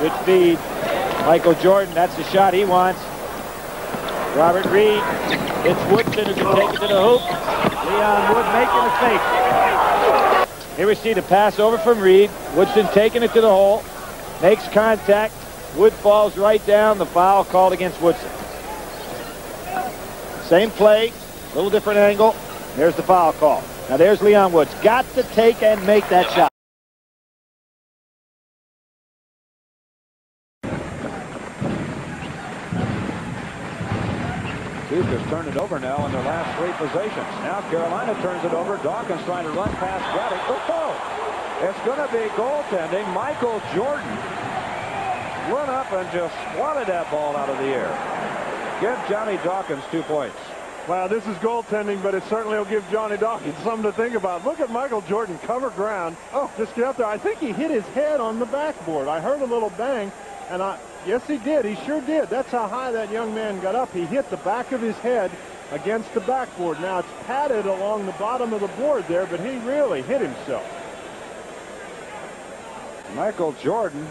Good feed. Michael Jordan, that's the shot he wants. Robert Reed It's Woodson who can take it to the hoop. Leon Wood making a fake. Here we see the pass over from Reed. Woodson taking it to the hole. Makes contact. Wood falls right down. The foul called against Woodson. Same play, a little different angle. There's the foul call. Now there's Leon Woods. Got to take and make that shot. Duke has turned it over now in their last three possessions. Now Carolina turns it over. Dawkins trying to run past Gaddick. Oh, it's going to be goaltending. Michael Jordan run up and just swatted that ball out of the air. Give Johnny Dawkins two points. Wow, this is goaltending, but it certainly will give Johnny Dawkins something to think about. Look at Michael Jordan cover ground. Oh, just get up there. I think he hit his head on the backboard. I heard a little bang, and I yes, he did. He sure did. That's how high that young man got up. He hit the back of his head against the backboard. Now it's padded along the bottom of the board there, but he really hit himself. Michael Jordan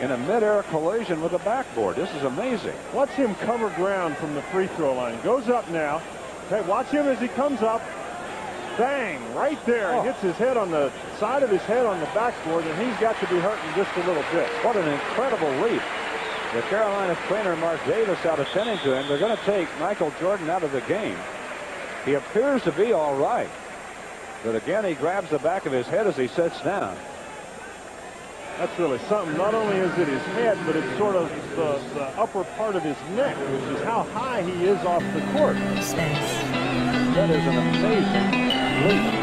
in a midair collision with the backboard. This is amazing. Watch him cover ground from the free throw line. Goes up now. Okay, watch him as he comes up. Bang, right there. Oh. Hits his head on the side of his head on the backboard, and he's got to be hurting just a little bit. What an incredible leap. The Carolina trainer, Mark Davis, out attending to him. They're going to take Michael Jordan out of the game. He appears to be all right. But again, he grabs the back of his head as he sits down. That's really something. Not only is it his head, but it's sort of the, the upper part of his neck, which is how high he is off the court. That is an amazing leap.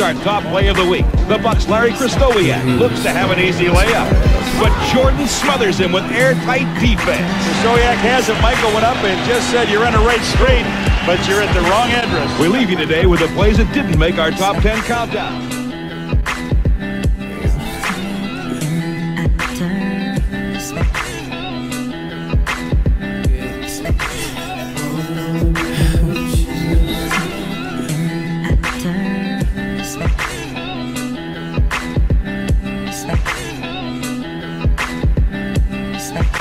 All right. top play of the week. The Bucks' Larry Krystkowiak mm-hmm. looks to have an easy layup, but Jordan smothers him with airtight defense. Krystkowiak has it. Michael went up and just said you're in a right street, but you're at the wrong address. We leave you today with the plays that didn't make our top 10 countdown.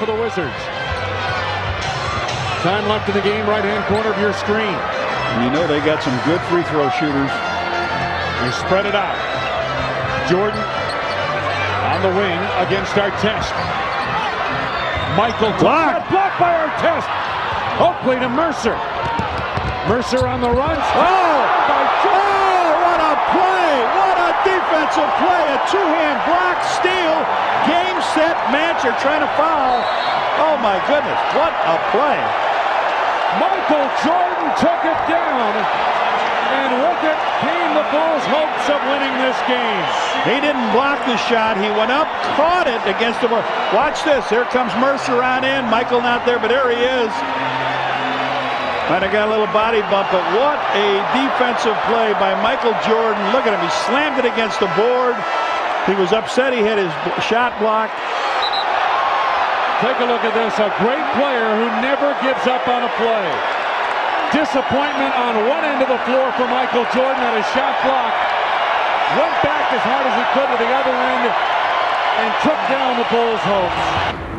to the Wizards. Time left in the game, right-hand corner of your screen. And you know they got some good free throw shooters. They spread it out. Jordan on the wing against Artest. Michael blocked. Blocked by Artest. Oh, Oakley to Mercer. Mercer on the run. Oh, oh, what a play. What a defensive play. A two-hand block, steal, game, set, match. Are trying to foul. Oh, my goodness. What a play. Michael Jordan took it down. And with it came the Bulls' hopes of winning this game. He didn't block the shot. He went up, caught it against the... wall. Watch this. Here comes Mercer on in. Michael not there, but there he is. Might have got a little body bump, but what a defensive play by Michael Jordan. Look at him. He slammed it against the board. He was upset he had his shot blocked. Take a look at this. A great player who never gives up on a play. Disappointment on one end of the floor for Michael Jordan at his shot block. Went back as hard as he could to the other end and took down the Bulls' hopes.